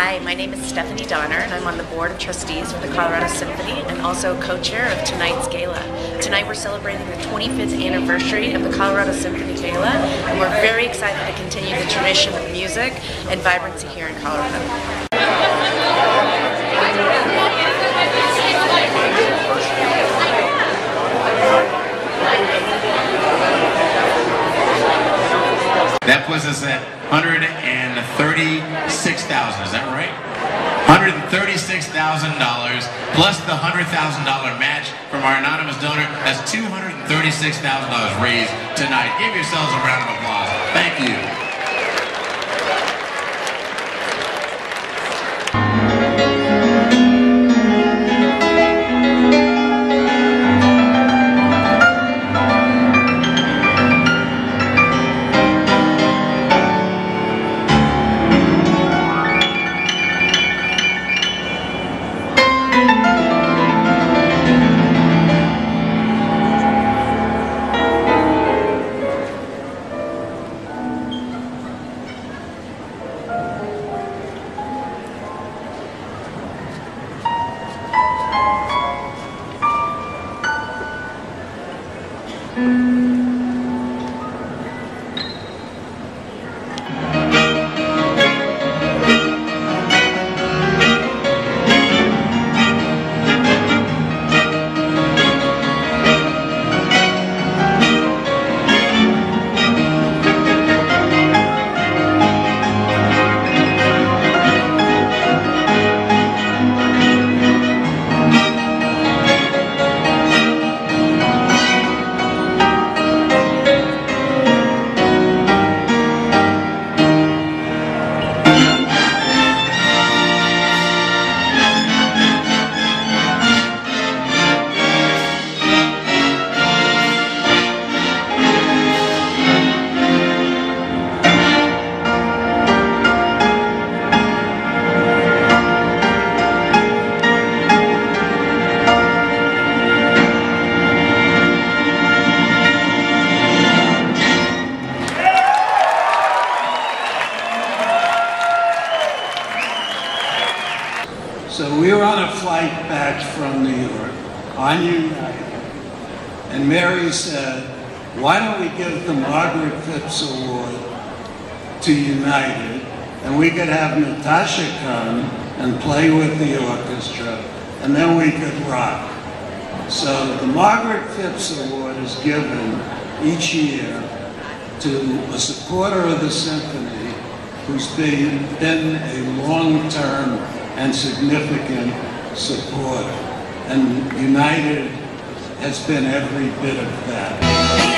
Hi, my name is Stephanie Donner, and I'm on the board of trustees for the Colorado Symphony and also co-chair of tonight's gala. Tonight we're celebrating the 25th anniversary of the Colorado Symphony Gala, and we're very excited to continue the tradition of music and vibrancy here in Colorado. That us at 136,000, is that right? $136,000 plus the $100,000 match from our anonymous donor. That's $236,000 raised tonight. Give yourselves a round of applause. Thank you. Mm-hmm. So we were on a flight back from New York on United, and Mary said, why don't we give the Margaret Phipps Award to United, and we could have Natasha come and play with the orchestra, and then we could rock. So the Margaret Phipps Award is given each year to a supporter of the symphony who's been, been a long-term and significant support. And United has been every bit of that.